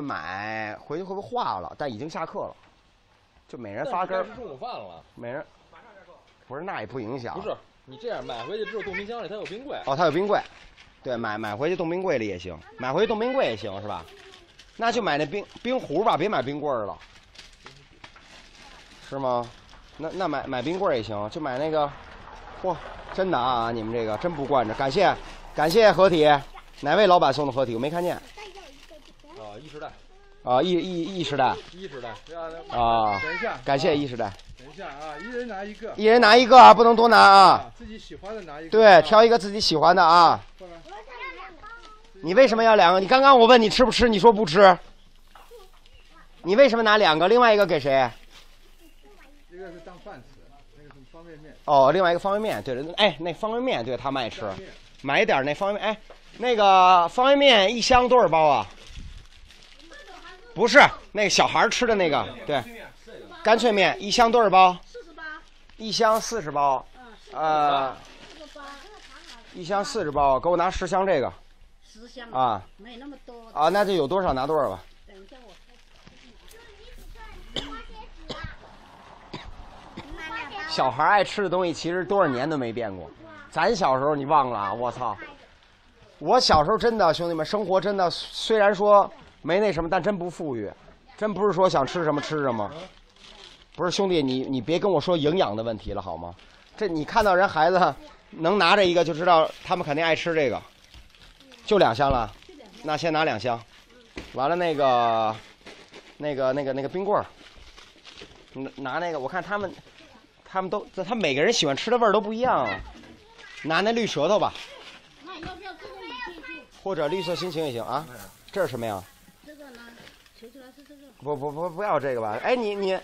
买回去会不会化了？但已经下课了，就每人发根儿中午饭了。每人马上下课不是那也不影响。不是，你这样买回去之后，冻冰箱里它有冰柜。哦，它有冰柜，对，买买回去冻冰柜里也行，买回去冻冰柜也行是吧？那就买那冰冰壶吧，别买冰棍儿了，是吗？那那买买冰棍儿也行，就买那个，嚯，真的啊，你们这个真不惯着，感谢感谢合体，哪位老板送的合体我没看见啊，一时代，啊？一一一时代一时代。啊，等一下，感谢一时代，等一下啊，一人拿一个，一人拿一个啊，不能多拿啊，自己喜欢的拿一个。对，挑一个自己喜欢的啊。你为什么要两个？你刚刚我问你吃不吃，你说不吃。你为什么拿两个？另外一个给谁？一个是当饭吃，那个是方便面。哦，另外一个方便面，对了，哎，那方便面对他们爱吃买一点那方便面。哎，那个方便面一箱多少包啊？不是，那个小孩吃的那个，对，干脆面一箱多少包？四十八，一箱四十包，呃，四十八，一箱四十包，给我拿十箱这个十箱，啊没那么多。啊，那就有多少拿多少吧。等一下我小孩爱吃的东西，其实多少年都没变过。咱小时候你忘了啊？我操！我小时候真的，兄弟们，生活真的虽然说没那什么，但真不富裕，真不是说想吃什么吃什么。不是兄弟，你你别跟我说营养的问题了好吗？这你看到人孩子能拿着一个，就知道他们肯定爱吃这个。就两箱了，那先拿两箱。完了那个，那个那个那个冰棍儿，拿拿那个，我看他们。他们都，这他每个人喜欢吃的味儿都不一样。拿那绿舌头吧？或者绿色心情也行啊。这是什么呀？这个呢？求求来是这个。不不不，不要这个吧。哎，你你，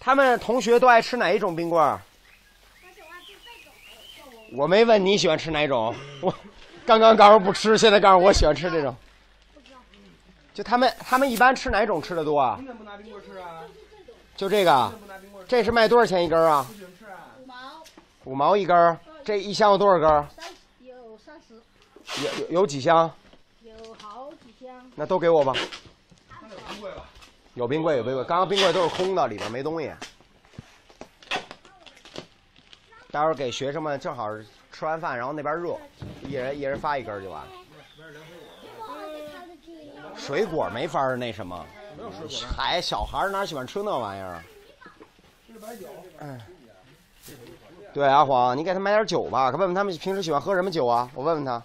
他们同学都爱吃哪一种冰棍儿？我没问你喜欢吃哪种，我 刚刚告诉不吃，现在告诉我喜欢吃这种。就他们他们一般吃哪种吃的多啊？你怎么不拿冰棍吃啊？就这个啊，这是卖多少钱一根啊？五毛，五毛一根。这一箱有多少根儿？三有三十，有有有几箱？那都给我吧。有冰柜吧？有冰柜，有冰柜，刚刚冰柜都是空的，里边没东西。待会儿给学生们正好吃完饭，然后那边热，一人一人发一根儿就完了。水果没法儿那什么，还小孩儿哪喜欢吃那玩意儿啊？嗯，对阿黄，你给他买点酒吧，问问他们平时喜欢喝什么酒啊？我问问他。